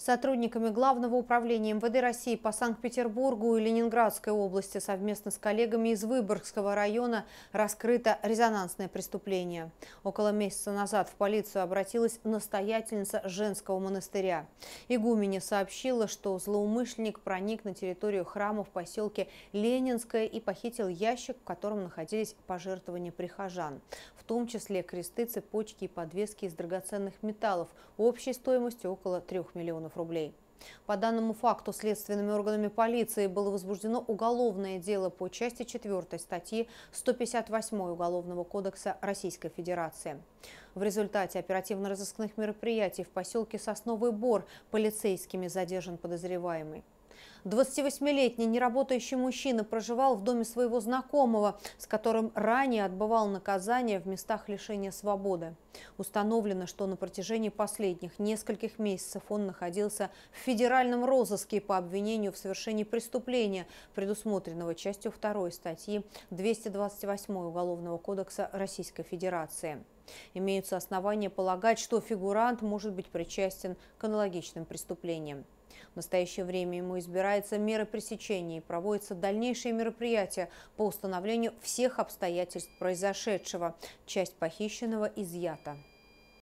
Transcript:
Сотрудниками Главного управления МВД России по Санкт-Петербургу и Ленинградской области совместно с коллегами из Выборгского района раскрыто резонансное преступление. Около месяца назад в полицию обратилась настоятельница женского монастыря. Игуменя сообщила, что злоумышленник проник на территорию храма в поселке Ленинское и похитил ящик, в котором находились пожертвования прихожан, в том числе кресты, цепочки и подвески из драгоценных металлов общей стоимостью около 3 миллионов миллионов рублей. По данному факту следственными органами полиции было возбуждено уголовное дело по части 4 статьи 158 Уголовного кодекса Российской Федерации. В результате оперативно-розыскных мероприятий в поселке Сосновый Бор полицейскими задержан подозреваемый. 28-летний неработающий мужчина проживал в доме своего знакомого, с которым ранее отбывал наказание в местах лишения свободы. Установлено, что на протяжении последних нескольких месяцев он находился в федеральном розыске по обвинению в совершении преступления, предусмотренного частью 2 статьи 228 Уголовного кодекса Российской Федерации. Имеются основания полагать, что фигурант может быть причастен к аналогичным преступлениям. В настоящее время ему избирается мера пресечения и проводятся дальнейшие мероприятия по установлению всех обстоятельств произошедшего. Часть похищенного изъята.